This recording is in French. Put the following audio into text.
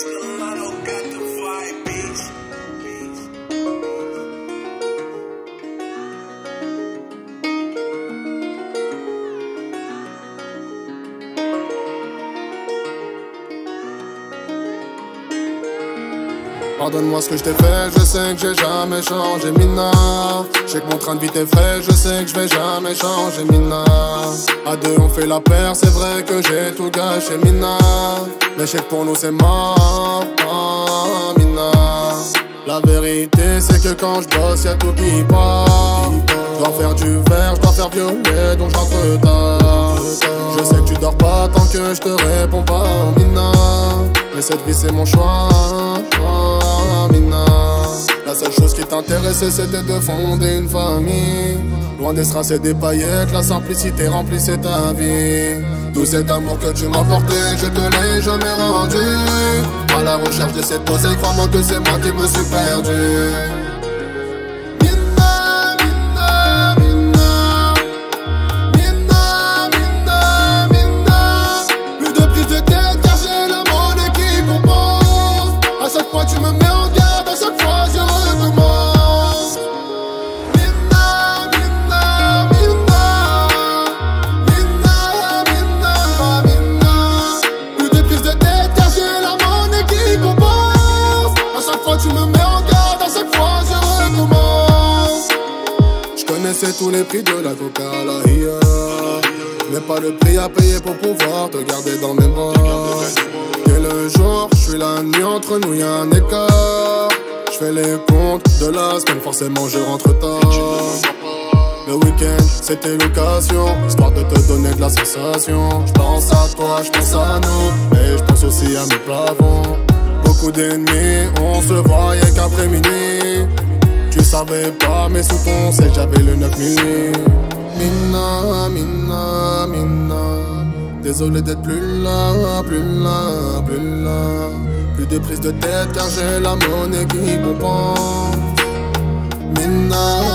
It's no, I don't got the vibe, bitch. Pardonne-moi ce que je t'ai fait, je sais que j'ai jamais changé Mina. Je sais que mon train de vie est frais, je sais que je vais jamais changer Mina. À deux on fait la paire, c'est vrai que j'ai tout gâché Mina. Mais je sais que pour nous c'est mort, ah, Mina. La vérité c'est que quand je bosse y'a tout qui part. Je dois faire du verre, je dois faire violet donc je rentre tard. Je sais que tu dors pas tant que je te réponds pas Mina. Mais cette vie c'est mon choix. La seule chose qui t'intéressait c'était de fonder une famille. Loin des strass et des paillettes, la simplicité remplissait ta vie. Tout cet amour que tu m'as porté, je te l'ai jamais rendu. À la recherche de cette pose, crois-moi que c'est moi qui me suis perdu connaissais tous les prix de la coca à la IA Mais pas le prix à payer pour pouvoir te garder dans mes bras Dès le jour, je suis la nuit entre nous, y'a un écart Je fais les comptes de la semaine, forcément je rentre tard le week-end, c'était l'occasion, histoire de te donner de la sensation. Je pense à toi, je pense à nous, mais je pense aussi à mes plafonds. Beaucoup d'ennemis, on se voyait qu'après minuit. Savais pas, mais sous ton sel, j'avais le 9000. Mina, Mina, Mina. Désolé d'être plus là, plus là, plus là. Plus de prise de tête car j'ai la monnaie qui Mina, Mina.